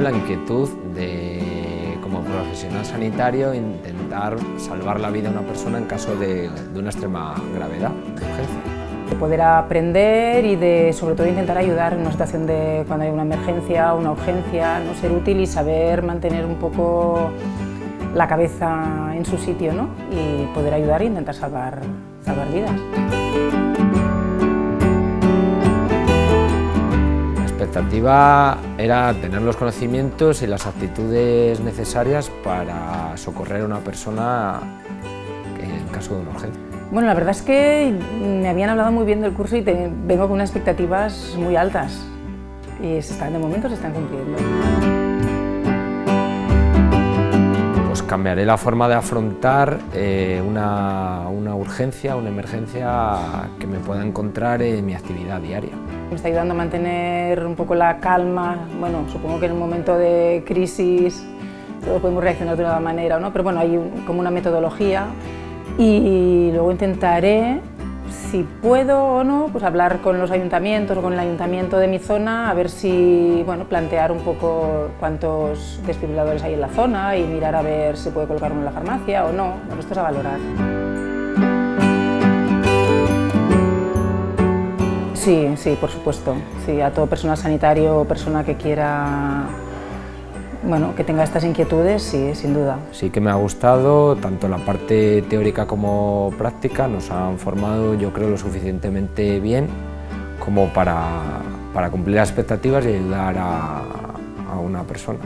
la inquietud de, como profesional sanitario, intentar salvar la vida de una persona en caso de, una extrema gravedad, de urgencia. De poder aprender y de sobre todo intentar ayudar en una situación de cuando hay una emergencia una urgencia, no ser útil y saber mantener un poco la cabeza en su sitio ¿no? y poder ayudar e intentar salvar, salvar vidas. Expectativa era tener los conocimientos y las actitudes necesarias para socorrer a una persona en caso de una urgencia. Bueno, la verdad es que me habían hablado muy bien del curso y te, vengo con unas expectativas muy altas y se están, de momento se están cumpliendo. Pues cambiaré la forma de afrontar eh, una, una urgencia, una emergencia que me pueda encontrar en mi actividad diaria. Me está ayudando a mantener un poco la calma, bueno, supongo que en un momento de crisis todos podemos reaccionar de una manera, ¿no? pero bueno, hay un, como una metodología y luego intentaré, si puedo o no, pues hablar con los ayuntamientos o con el ayuntamiento de mi zona a ver si, bueno, plantear un poco cuántos desfibriladores hay en la zona y mirar a ver si puede colocar uno en la farmacia o no. Bueno, esto es a valorar. Sí, sí, por supuesto. Sí, a todo personal sanitario o persona que quiera bueno, que tenga estas inquietudes, sí, sin duda. Sí que me ha gustado, tanto la parte teórica como práctica, nos han formado yo creo lo suficientemente bien como para, para cumplir las expectativas y ayudar a, a una persona.